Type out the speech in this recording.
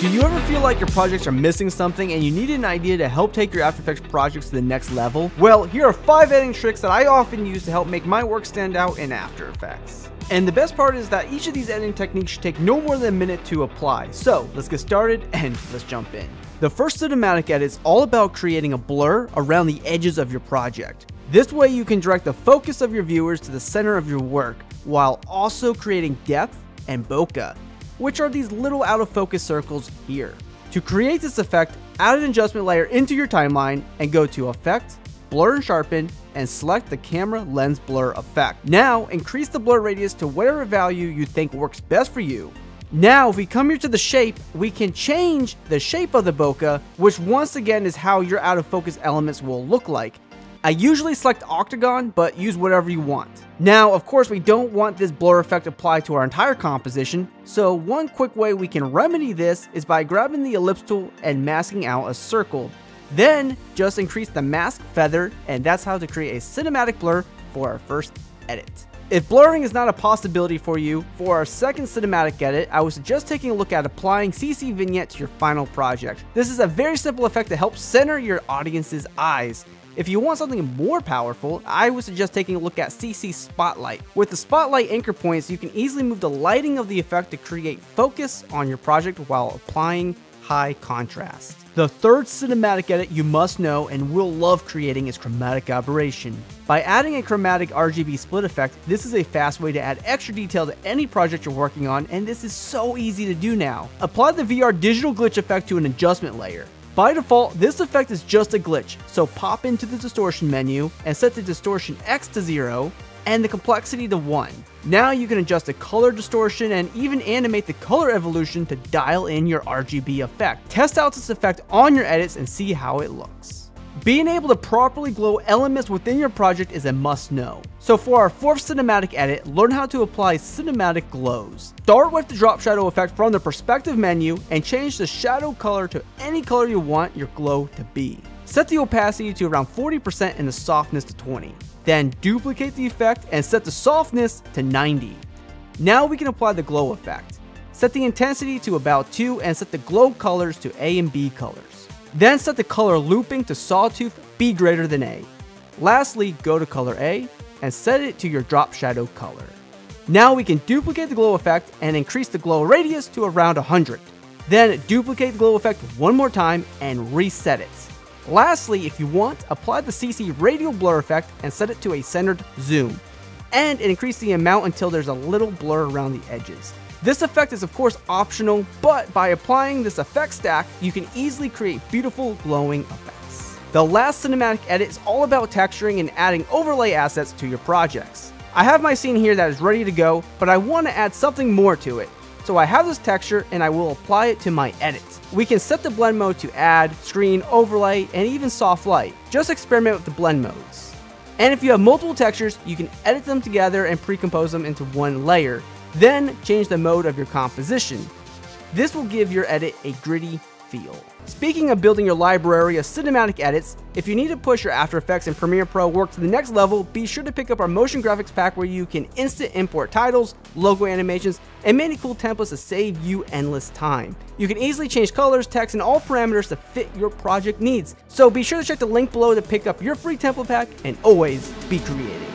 Do you ever feel like your projects are missing something and you need an idea to help take your After Effects projects to the next level? Well, here are 5 editing tricks that I often use to help make my work stand out in After Effects. And the best part is that each of these editing techniques should take no more than a minute to apply. So let's get started and let's jump in. The first cinematic edit is all about creating a blur around the edges of your project. This way you can direct the focus of your viewers to the center of your work while also creating depth and bokeh which are these little out of focus circles here. To create this effect, add an adjustment layer into your timeline and go to Effect, Blur and Sharpen, and select the Camera Lens Blur effect. Now, increase the blur radius to whatever value you think works best for you. Now, if we come here to the shape, we can change the shape of the bokeh, which once again is how your out of focus elements will look like. I usually select octagon, but use whatever you want. Now, of course, we don't want this blur effect applied to our entire composition, so one quick way we can remedy this is by grabbing the ellipse tool and masking out a circle. Then, just increase the mask feather, and that's how to create a cinematic blur for our first edit. If blurring is not a possibility for you, for our second cinematic edit, I would suggest taking a look at applying CC Vignette to your final project. This is a very simple effect to help center your audience's eyes. If you want something more powerful, I would suggest taking a look at CC Spotlight. With the Spotlight anchor points, you can easily move the lighting of the effect to create focus on your project while applying high contrast. The third cinematic edit you must know and will love creating is chromatic aberration. By adding a chromatic RGB split effect, this is a fast way to add extra detail to any project you're working on, and this is so easy to do now. Apply the VR digital glitch effect to an adjustment layer. By default, this effect is just a glitch, so pop into the distortion menu and set the distortion X to 0 and the complexity to 1. Now you can adjust the color distortion and even animate the color evolution to dial in your RGB effect. Test out this effect on your edits and see how it looks. Being able to properly glow elements within your project is a must know. So for our fourth cinematic edit, learn how to apply cinematic glows. Start with the drop shadow effect from the perspective menu and change the shadow color to any color you want your glow to be. Set the opacity to around 40% and the softness to 20. Then duplicate the effect and set the softness to 90. Now we can apply the glow effect. Set the intensity to about 2 and set the glow colors to A and B colors. Then set the color looping to sawtooth B greater than A. Lastly, go to color A and set it to your drop shadow color. Now we can duplicate the glow effect and increase the glow radius to around 100. Then duplicate the glow effect one more time and reset it. Lastly, if you want, apply the CC radial blur effect and set it to a centered zoom. And increase the amount until there's a little blur around the edges. This effect is of course optional, but by applying this effect stack, you can easily create beautiful glowing effects. The last cinematic edit is all about texturing and adding overlay assets to your projects. I have my scene here that is ready to go, but I want to add something more to it. So I have this texture and I will apply it to my edit. We can set the blend mode to add, screen, overlay, and even soft light. Just experiment with the blend modes. And if you have multiple textures, you can edit them together and pre-compose them into one layer. Then change the mode of your composition. This will give your edit a gritty feel. Speaking of building your library of cinematic edits, if you need to push your After Effects and Premiere Pro work to the next level, be sure to pick up our motion graphics pack where you can instant import titles, logo animations, and many cool templates to save you endless time. You can easily change colors, text, and all parameters to fit your project needs. So be sure to check the link below to pick up your free template pack and always be creative.